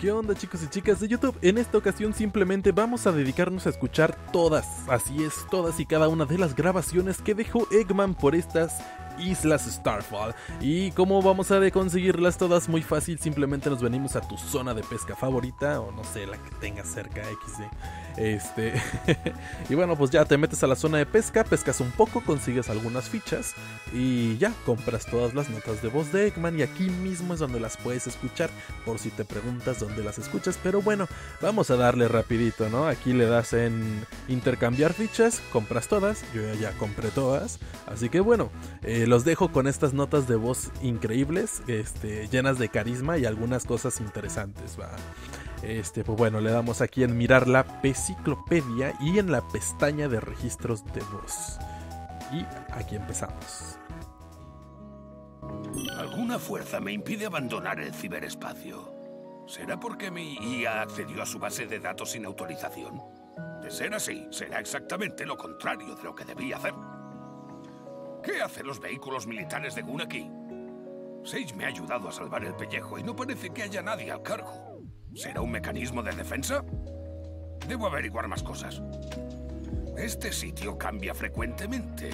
¿Qué onda chicos y chicas de YouTube? En esta ocasión simplemente vamos a dedicarnos a escuchar todas, así es, todas y cada una de las grabaciones que dejó Eggman por estas Islas Starfall. ¿Y cómo vamos a conseguirlas todas? Muy fácil, simplemente nos venimos a tu zona de pesca favorita o no sé, la que tengas cerca XD. Este y bueno, pues ya te metes a la zona de pesca, pescas un poco, consigues algunas fichas y ya compras todas las notas de voz de Eggman y aquí mismo es donde las puedes escuchar por si te preguntas dónde las escuchas, pero bueno, vamos a darle rapidito, ¿no? Aquí le das en intercambiar fichas, compras todas, yo ya compré todas, así que bueno, eh, los dejo con estas notas de voz increíbles, este, llenas de carisma y algunas cosas interesantes. ¿va? Este, pues bueno, le damos aquí en mirar la Pesiclopedia y en la pestaña de registros de voz. Y aquí empezamos. Alguna fuerza me impide abandonar el ciberespacio. ¿Será porque mi IA accedió a su base de datos sin autorización? De ser así, será exactamente lo contrario de lo que debía hacer. ¿Qué hacen los vehículos militares de Gun aquí? Sage me ha ayudado a salvar el pellejo y no parece que haya nadie al cargo. ¿Será un mecanismo de defensa? Debo averiguar más cosas. Este sitio cambia frecuentemente.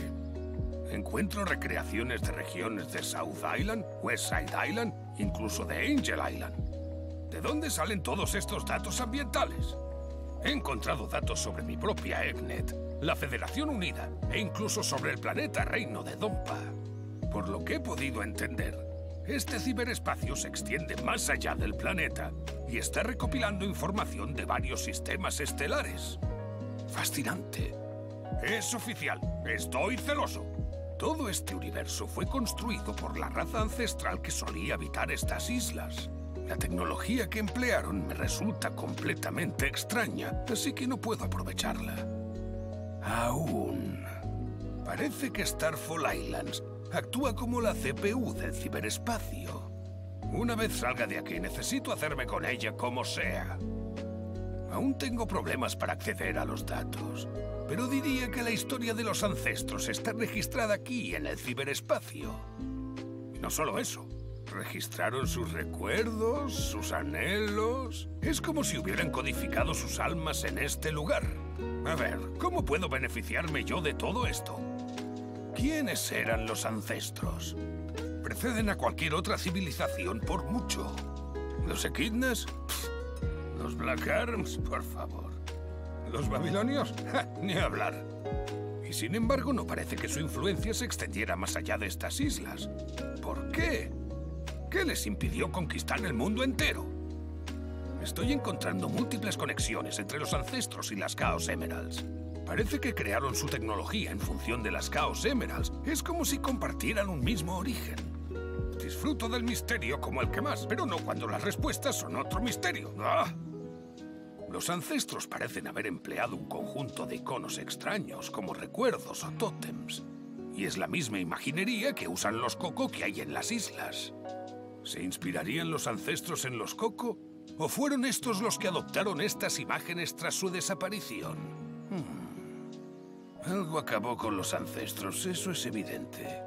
Encuentro recreaciones de regiones de South Island, West Side Island, incluso de Angel Island. ¿De dónde salen todos estos datos ambientales? He encontrado datos sobre mi propia EggNet, la Federación Unida e incluso sobre el planeta Reino de Dompa. Por lo que he podido entender, este ciberespacio se extiende más allá del planeta y está recopilando información de varios sistemas estelares. Fascinante. Es oficial. Estoy celoso. Todo este universo fue construido por la raza ancestral que solía habitar estas islas. La tecnología que emplearon me resulta completamente extraña, así que no puedo aprovecharla. Aún. Parece que Starfall Islands actúa como la CPU del ciberespacio. Una vez salga de aquí, necesito hacerme con ella como sea. Aún tengo problemas para acceder a los datos, pero diría que la historia de los ancestros está registrada aquí, en el ciberespacio. No solo eso, registraron sus recuerdos, sus anhelos... Es como si hubieran codificado sus almas en este lugar. A ver, ¿cómo puedo beneficiarme yo de todo esto? ¿Quiénes eran los ancestros? Preceden a cualquier otra civilización por mucho. ¿Los Equidnas? ¿Los Black Arms? Por favor. ¿Los babilonios? ni hablar. Y sin embargo, no parece que su influencia se extendiera más allá de estas islas. ¿Por qué? ¿Qué les impidió conquistar el mundo entero? Estoy encontrando múltiples conexiones entre los ancestros y las Chaos Emeralds. Parece que crearon su tecnología en función de las Chaos Emeralds. Es como si compartieran un mismo origen. Disfruto del misterio como el que más, pero no cuando las respuestas son otro misterio. ¡Ah! Los ancestros parecen haber empleado un conjunto de iconos extraños como recuerdos o tótems. Y es la misma imaginería que usan los Coco que hay en las islas. ¿Se inspirarían los ancestros en los Coco? ¿O fueron estos los que adoptaron estas imágenes tras su desaparición? Hmm. Algo acabó con los ancestros, eso es evidente.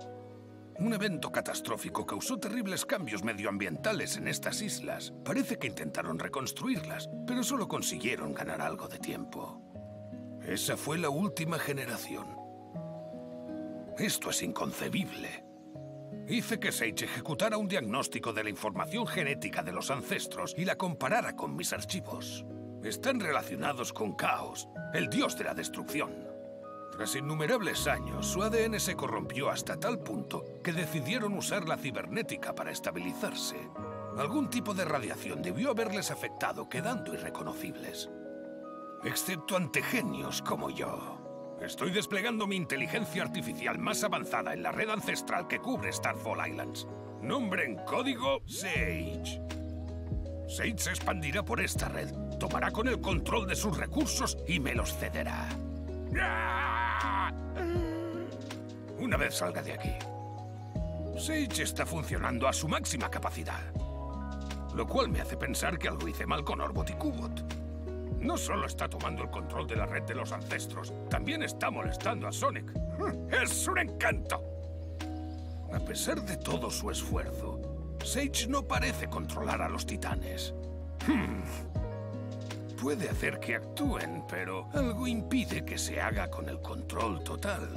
Un evento catastrófico causó terribles cambios medioambientales en estas islas. Parece que intentaron reconstruirlas, pero solo consiguieron ganar algo de tiempo. Esa fue la última generación. Esto es inconcebible. Hice que Sage ejecutara un diagnóstico de la información genética de los ancestros y la comparara con mis archivos. Están relacionados con Caos, el dios de la destrucción. Tras innumerables años, su ADN se corrompió hasta tal punto que decidieron usar la cibernética para estabilizarse. Algún tipo de radiación debió haberles afectado, quedando irreconocibles. Excepto ante genios como yo. Estoy desplegando mi inteligencia artificial más avanzada en la red ancestral que cubre Starfall Islands. Nombre en código Sage. Sage se expandirá por esta red, tomará con el control de sus recursos y me los cederá. Una vez salga de aquí. Sage está funcionando a su máxima capacidad. Lo cual me hace pensar que algo hice mal con Orbot y Cubot. No solo está tomando el control de la red de los ancestros, también está molestando a Sonic. ¡Es un encanto! A pesar de todo su esfuerzo, Sage no parece controlar a los titanes. Hmm. Puede hacer que actúen, pero algo impide que se haga con el control total.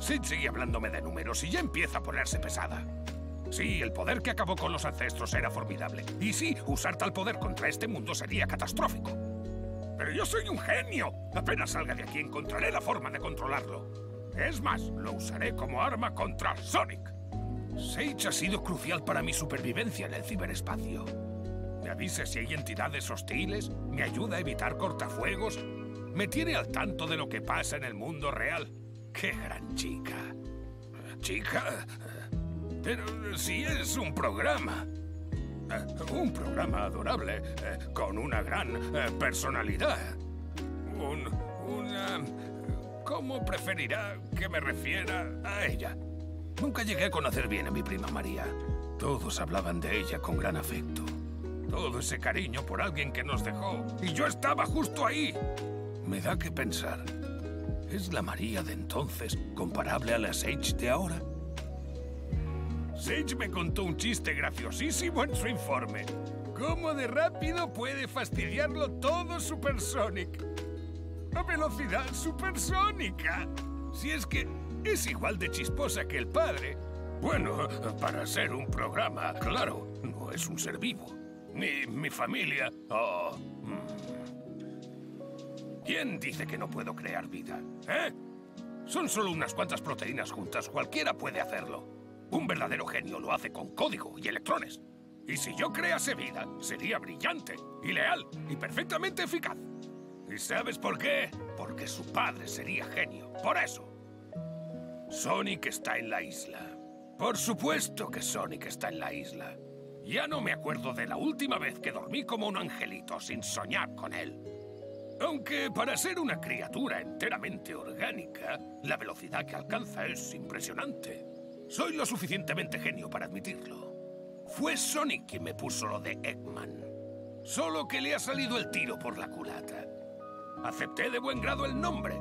Sid sigue hablándome de números y ya empieza a ponerse pesada. Sí, el poder que acabó con los ancestros era formidable. Y sí, usar tal poder contra este mundo sería catastrófico. Pero yo soy un genio. Apenas salga de aquí encontraré la forma de controlarlo. Es más, lo usaré como arma contra Sonic. Sage ha sido crucial para mi supervivencia en el ciberespacio. Me avisa si hay entidades hostiles, me ayuda a evitar cortafuegos, me tiene al tanto de lo que pasa en el mundo real. ¡Qué gran chica! ¿Chica? Pero si es un programa. Eh, un programa adorable, eh, con una gran eh, personalidad. Un... una... ¿Cómo preferirá que me refiera a ella? Nunca llegué a conocer bien a mi prima María. Todos hablaban de ella con gran afecto. Todo ese cariño por alguien que nos dejó. Y yo estaba justo ahí. Me da que pensar. ¿Es la María de entonces comparable a la Sage de ahora? Sage me contó un chiste graciosísimo en su informe. ¿Cómo de rápido puede fastidiarlo todo Supersonic? A velocidad supersónica. Si es que es igual de chisposa que el padre. Bueno, para ser un programa, claro, no es un ser vivo. Ni mi familia. Oh. Mm. ¿Quién dice que no puedo crear vida? ¿Eh? Son solo unas cuantas proteínas juntas. Cualquiera puede hacerlo. Un verdadero genio lo hace con código y electrones. Y si yo crease vida, sería brillante y leal y perfectamente eficaz. ¿Y sabes por qué? Porque su padre sería genio. Por eso. Sonic está en la isla. Por supuesto que Sonic está en la isla. Ya no me acuerdo de la última vez que dormí como un angelito sin soñar con él. Aunque para ser una criatura enteramente orgánica, la velocidad que alcanza es impresionante. Soy lo suficientemente genio para admitirlo. Fue Sonic quien me puso lo de Eggman. Solo que le ha salido el tiro por la culata. Acepté de buen grado el nombre.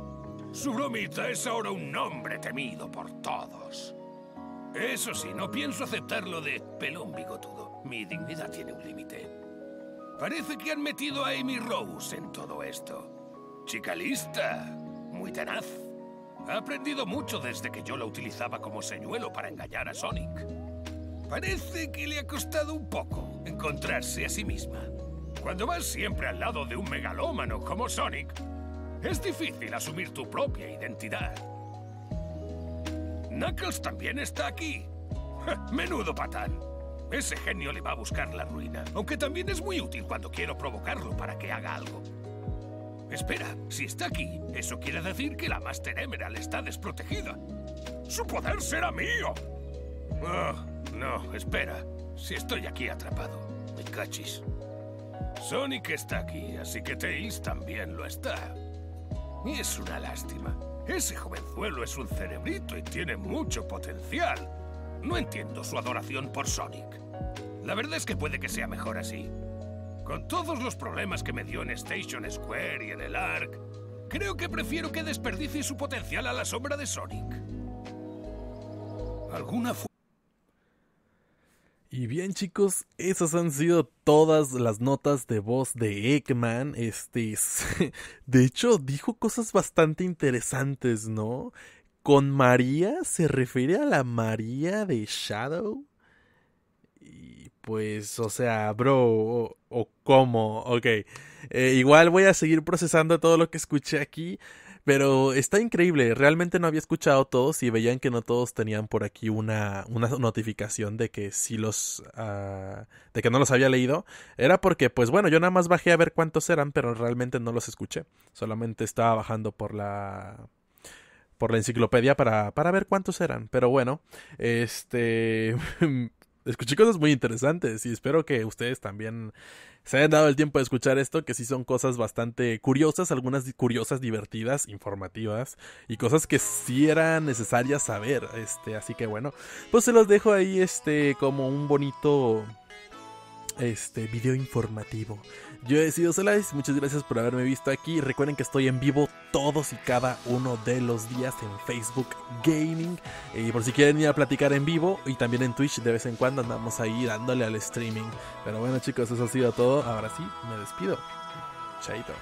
Su bromita es ahora un nombre temido por todos. Eso sí, no pienso aceptarlo de pelón bigotudo. Mi dignidad tiene un límite. Parece que han metido a Amy Rose en todo esto. Chica lista, muy tenaz. Ha aprendido mucho desde que yo la utilizaba como señuelo para engañar a Sonic. Parece que le ha costado un poco encontrarse a sí misma. Cuando vas siempre al lado de un megalómano como Sonic, es difícil asumir tu propia identidad. Knuckles también está aquí. Menudo patán. Ese genio le va a buscar la ruina, aunque también es muy útil cuando quiero provocarlo para que haga algo. Espera, si está aquí, eso quiere decir que la Master Emerald está desprotegida. ¡Su poder será mío! Oh, no, espera. Si estoy aquí atrapado. Me cachis. Sonic está aquí, así que Tails también lo está. Y es una lástima. Ese jovenzuelo es un cerebrito y tiene mucho potencial. No entiendo su adoración por Sonic. La verdad es que puede que sea mejor así. Con todos los problemas que me dio en Station Square y en el Ark, creo que prefiero que desperdicie su potencial a la sombra de Sonic. ¿Alguna y bien chicos, esas han sido todas las notas de voz de Eggman. Este, de hecho, dijo cosas bastante interesantes, ¿no? Con María se refiere a la María de Shadow pues, o sea, bro, o, cómo, ok. Eh, igual voy a seguir procesando todo lo que escuché aquí, pero está increíble, realmente no había escuchado todos y veían que no todos tenían por aquí una, una notificación de que sí los, uh, de que no los había leído. Era porque, pues bueno, yo nada más bajé a ver cuántos eran, pero realmente no los escuché. Solamente estaba bajando por la, por la enciclopedia para, para ver cuántos eran. Pero bueno, este escuché cosas muy interesantes y espero que ustedes también se hayan dado el tiempo de escuchar esto, que sí son cosas bastante curiosas, algunas curiosas, divertidas, informativas y cosas que sí eran necesarias saber, este, así que bueno, pues se los dejo ahí, este, como un bonito este video informativo. Yo he sido Solais, muchas gracias por haberme visto aquí. Recuerden que estoy en vivo todos y cada uno de los días en Facebook Gaming. Y por si quieren ir a platicar en vivo y también en Twitch de vez en cuando andamos ahí dándole al streaming. Pero bueno chicos, eso ha sido todo. Ahora sí, me despido. Chaito.